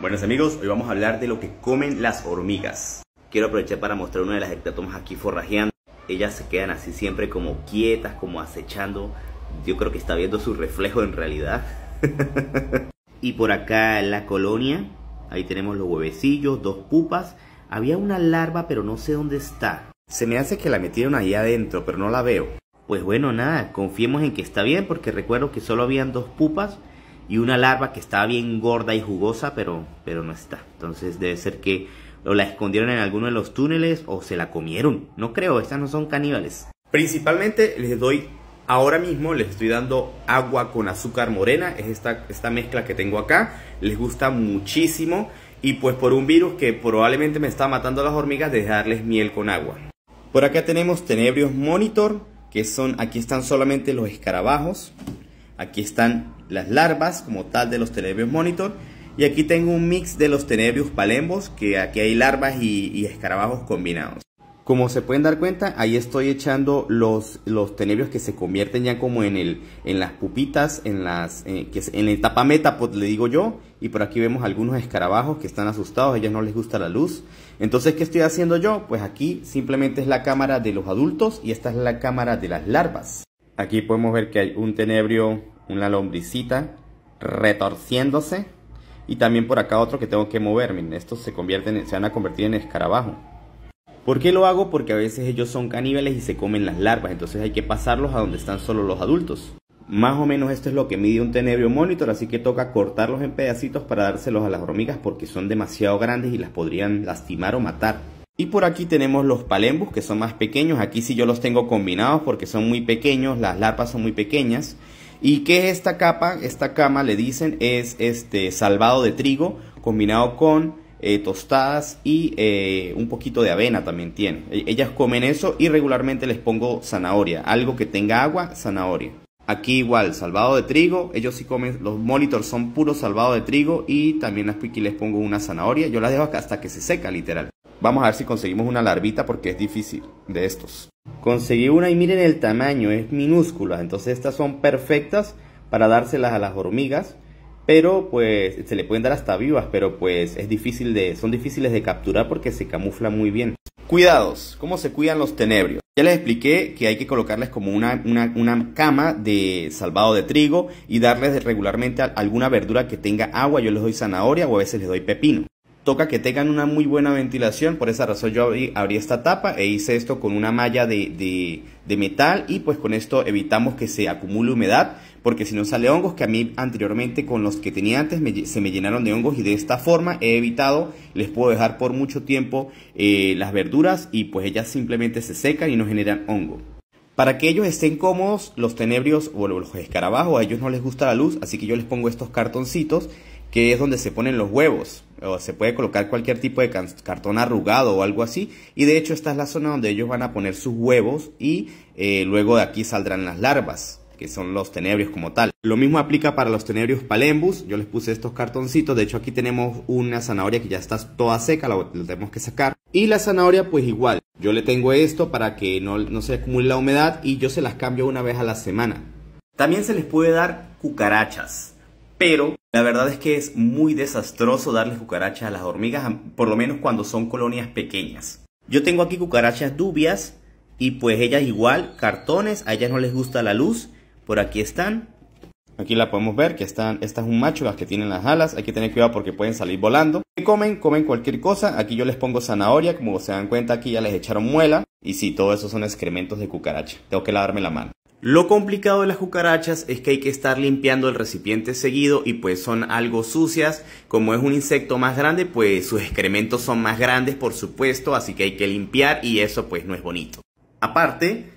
Buenos amigos, hoy vamos a hablar de lo que comen las hormigas. Quiero aprovechar para mostrar una de las hectatomas aquí forrajeando. Ellas se quedan así siempre como quietas, como acechando. Yo creo que está viendo su reflejo en realidad. y por acá la colonia, ahí tenemos los huevecillos, dos pupas. Había una larva, pero no sé dónde está. Se me hace que la metieron ahí adentro, pero no la veo. Pues bueno, nada, confiemos en que está bien, porque recuerdo que solo habían dos pupas y una larva que estaba bien gorda y jugosa, pero, pero no está. Entonces debe ser que o la escondieron en alguno de los túneles o se la comieron. No creo, estas no son caníbales. Principalmente les doy, ahora mismo les estoy dando agua con azúcar morena, es esta, esta mezcla que tengo acá. Les gusta muchísimo y pues por un virus que probablemente me está matando a las hormigas, de darles miel con agua. Por acá tenemos Tenebrios Monitor, que son, aquí están solamente los escarabajos. Aquí están las larvas como tal de los tenebrios monitor. Y aquí tengo un mix de los tenebrios palembos, que aquí hay larvas y, escarabajos combinados. Como se pueden dar cuenta, ahí estoy echando los, los tenebrios que se convierten ya como en, el, en las pupitas, en, las, eh, que en la etapa meta, pues, le digo yo. Y por aquí vemos algunos escarabajos que están asustados, a ellos no les gusta la luz. Entonces, ¿qué estoy haciendo yo? Pues aquí simplemente es la cámara de los adultos y esta es la cámara de las larvas. Aquí podemos ver que hay un tenebrio, una lombricita retorciéndose. Y también por acá otro que tengo que mover. Miren, estos se, convierten, se van a convertir en escarabajo. ¿Por qué lo hago? Porque a veces ellos son caníbales y se comen las larvas. Entonces hay que pasarlos a donde están solo los adultos. Más o menos esto es lo que mide un tenebrio monitor, así que toca cortarlos en pedacitos para dárselos a las hormigas porque son demasiado grandes y las podrían lastimar o matar. Y por aquí tenemos los palembus que son más pequeños. Aquí sí yo los tengo combinados porque son muy pequeños, las larvas son muy pequeñas. ¿Y qué es esta capa? Esta cama le dicen es este salvado de trigo combinado con eh, tostadas y eh, un poquito de avena también tiene. E, ellas comen eso y regularmente les pongo zanahoria, algo que tenga agua, zanahoria. Aquí igual, salvado de trigo, ellos sí comen, los monitors son puros salvado de trigo y también aquí les pongo una zanahoria. Yo las dejo hasta que se seca literal. Vamos a ver si conseguimos una larvita porque es difícil de estos. Conseguí una y miren el tamaño, es minúscula. Entonces estas son perfectas para dárselas a las hormigas. Pero pues se le pueden dar hasta vivas, pero pues es difícil de, son difíciles de capturar porque se camuflan muy bien. Cuidados, ¿cómo se cuidan los tenebrios? Ya les expliqué que hay que colocarles como una, una, una cama de salvado de trigo y darles regularmente alguna verdura que tenga agua. Yo les doy zanahoria o a veces les doy pepino toca que tengan una muy buena ventilación, por esa razón yo abrí, esta tapa e hice esto con una malla de, metal y pues con esto evitamos que se acumule humedad, porque si no sale hongos, que a mí anteriormente con los que tenía antes se me llenaron de hongos y de esta forma he evitado, les puedo dejar por mucho tiempo eh, las verduras y pues ellas simplemente se secan y no generan hongo. Para que ellos estén cómodos, los tenebrios o los escarabajos, a ellos no les gusta la luz, así que yo les pongo estos cartoncitos que es donde se ponen los huevos. O se puede colocar cualquier tipo de cartón arrugado o algo así. Y de hecho esta es la zona donde ellos van a poner sus huevos y eh, luego de aquí saldrán las larvas, que son los tenebrios como tal. Lo mismo aplica para los tenebrios palembus. Yo les puse estos cartoncitos. De hecho aquí tenemos una zanahoria que ya está toda seca, la, tenemos que sacar. Y la zanahoria pues igual. Yo le tengo esto para que no, no se acumule la humedad y yo se las cambio una vez a la semana. También se les puede dar cucarachas pero la verdad es que es muy desastroso darle cucarachas a las hormigas, por lo menos cuando son colonias pequeñas. Yo tengo aquí cucarachas dubias y pues ellas igual, cartones, a ellas no les gusta la luz, por aquí están. Aquí la podemos ver que están, esta es un macho, las que tienen las alas, hay que tener cuidado porque pueden salir volando. ¿Qué comen? Comen cualquier cosa, aquí yo les pongo zanahoria, como se dan cuenta aquí ya les echaron muela. Y sí, todo eso son excrementos de cucaracha, tengo que lavarme la mano. Lo complicado de las cucarachas es que hay que estar limpiando el recipiente seguido y pues son algo sucias. Como es un insecto más grande, pues sus excrementos son más grandes, por supuesto, así que hay que limpiar y eso pues no es bonito. Aparte,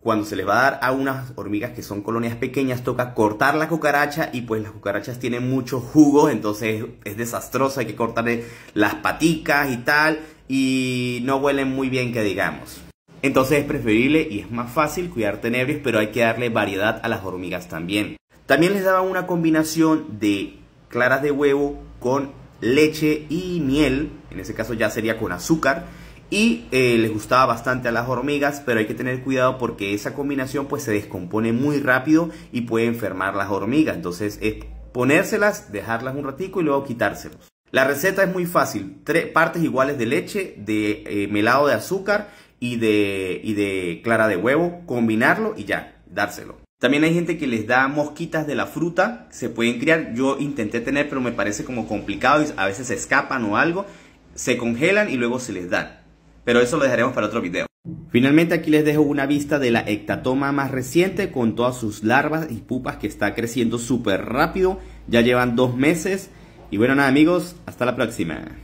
cuando se les va a dar a unas hormigas que son colonias pequeñas, toca cortar la cucaracha y pues las cucarachas tienen mucho jugo, entonces es desastroso, hay que cortarle las paticas y tal y no huelen muy bien que digamos. Entonces es preferible y es más fácil cuidar tenebrios, pero hay que darle variedad a las hormigas también. También les daba una combinación de claras de huevo con leche y miel, en ese caso ya sería con azúcar, y eh, les gustaba bastante a las hormigas, pero hay que tener cuidado porque esa combinación pues se descompone muy rápido y puede enfermar las hormigas, entonces es ponérselas, dejarlas un ratico y luego quitárselos. La receta es muy fácil, tres partes iguales de leche, de eh, melado de azúcar y de, y de clara de huevo, combinarlo y ya, dárselo. También hay gente que les da mosquitas de la fruta, se pueden criar, yo intenté tener pero me parece como complicado y a veces se escapan o algo, se congelan y luego se les dan. Pero eso lo dejaremos para otro video. Finalmente aquí les dejo una vista de la ectatoma más reciente con todas sus larvas y pupas que está creciendo súper rápido. Ya llevan dos meses. Y bueno nada amigos, hasta la próxima.